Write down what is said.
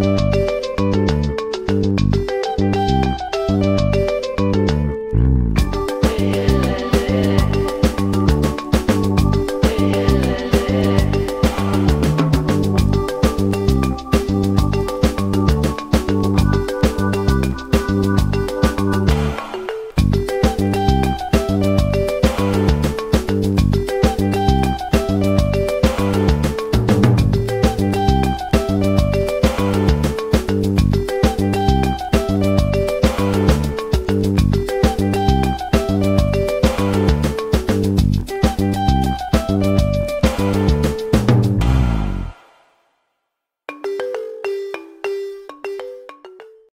you